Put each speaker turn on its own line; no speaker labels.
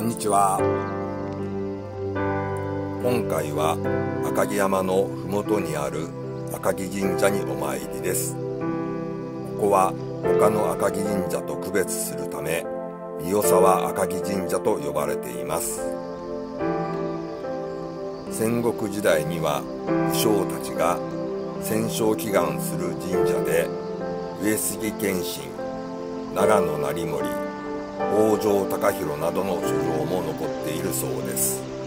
こんにちは。今回は赤城山の麓にある赤城神社にお参りです。ここは他の赤城神社と区別するため三代沢赤城神社と呼ばれています。戦国時代には武将たちが戦勝祈願する神社で上杉謙信長野成森北条高弘などの書状も残っているそうです。